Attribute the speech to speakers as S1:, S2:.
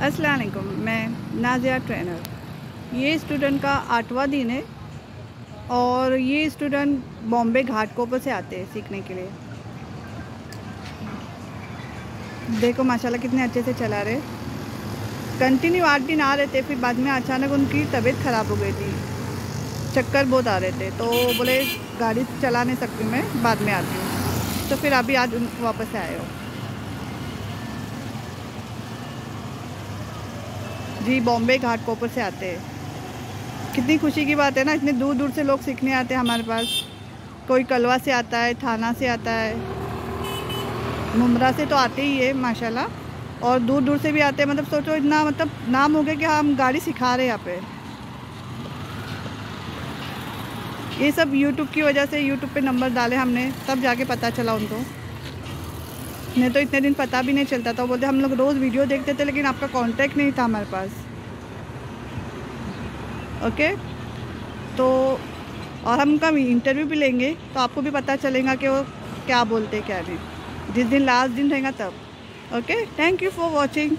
S1: अस्सलाम वालेकुम मैं नाजिया ट्रेनर। ये स्टूडेंट का आठवां दिन है और ये स्टूडेंट बॉम्बे घाटकोपर से आते हैं सीखने के लिए। देखो, माशाल्लाह कितने अच्छे से चला रहे कंटिन्यू आठ दिन आ रहे थे, फिर बाद में अचानक उनकी तबीयत ख़राब हो गई थी। चक्कर बहुत आ रहे थे तो बोले, गाड़ी चला नहीं सकती मैं, बाद में आती हूँ। तो फिर अभी आज वापस आए हो। जी, बॉम्बे घाट कोपर से आते हैं। कितनी खुशी की बात है ना, इतने दूर दूर से लोग सीखने आते हैं हमारे पास। कोई कलवा से आता है, थाना से आता है मुमरा से तो आते ही है, माशाल्लाह। और दूर दूर से भी आते हैं मतलब सोचो इतना मतलब नाम हो गया कि हम गाड़ी सिखा रहे हैं यहाँ पे। ये सब यूट्यूब की वजह से यूट्यूब पे नंबर डाले हमने, तब जाके पता चला उनको। नहीं तो इतने दिन पता भी नहीं चलता था। बोलते, हम लोग रोज़ वीडियो देखते थे, लेकिन आपका कॉन्टैक्ट नहीं था हमारे पास। ओके तो और हम कब इंटरव्यू भी लेंगे तो आपको भी पता चलेगा कि वो क्या बोलते, क्या नहीं। जिस दिन लास्ट दिन रहेगा तब। Okay thank you for watching